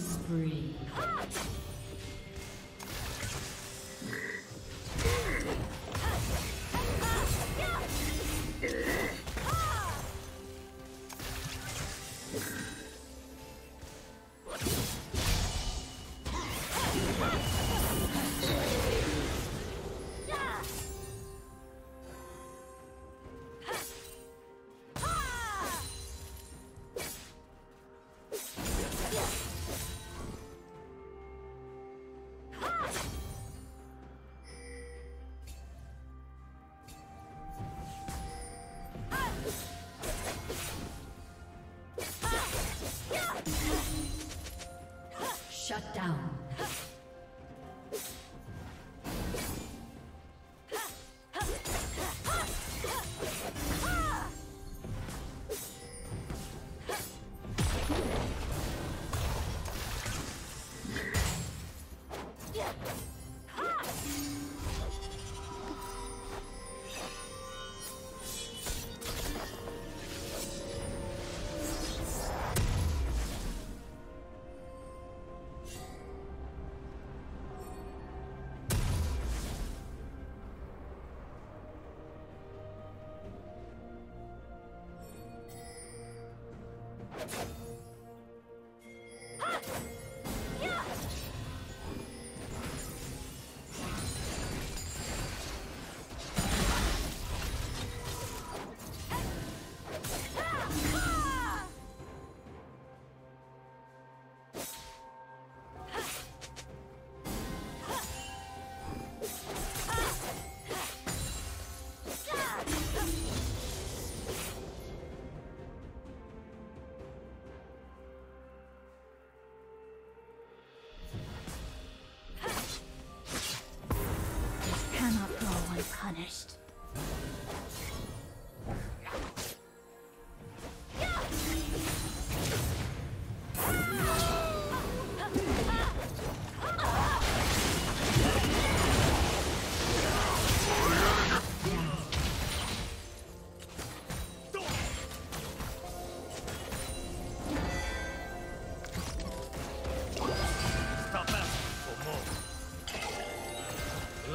Spree.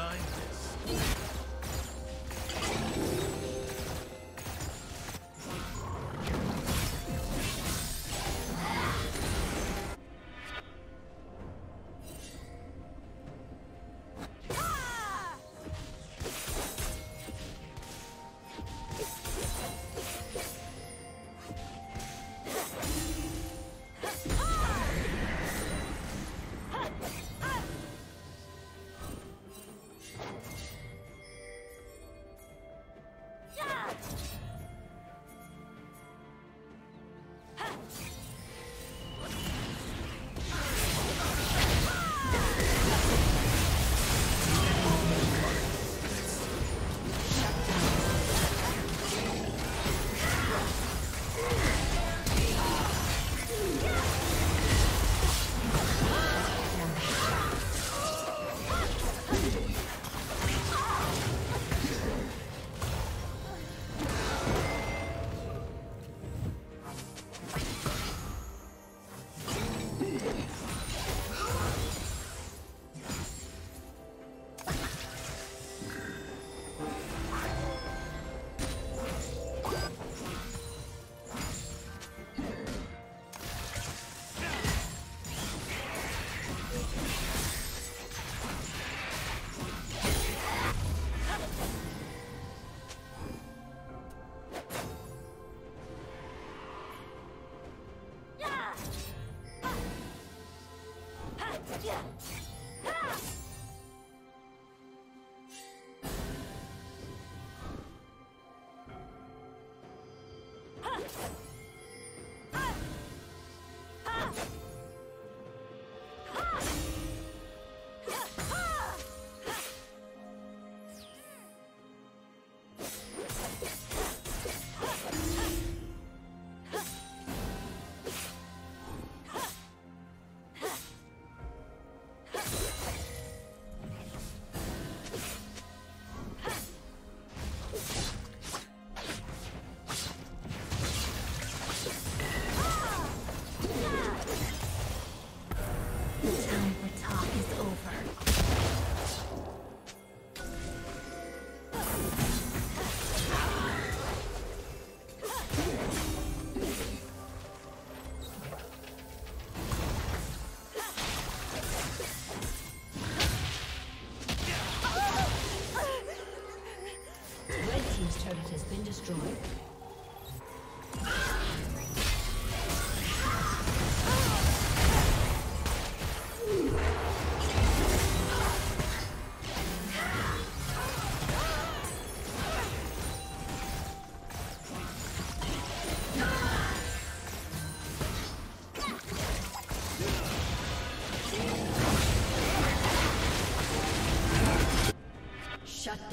Blindness.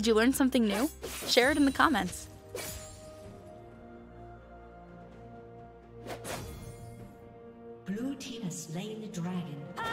Did you learn something new? Share it in the comments. Blue team has slain the dragon. Blue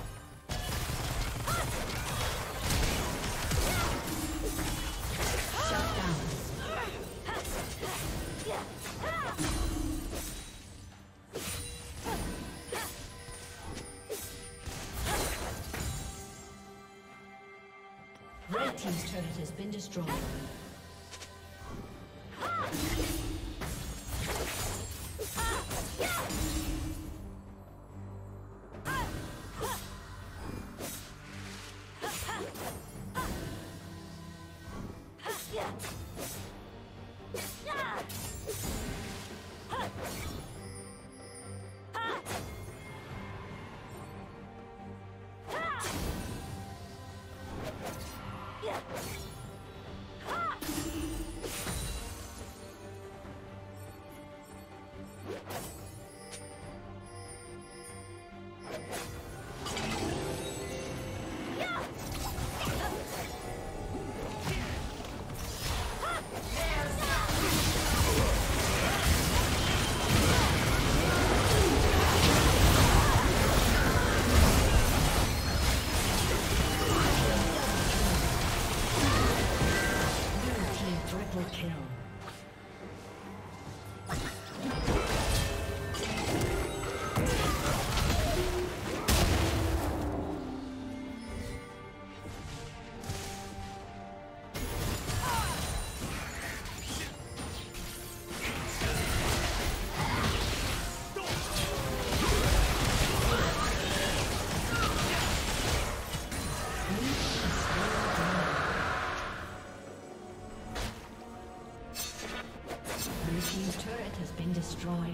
Blue destroyed.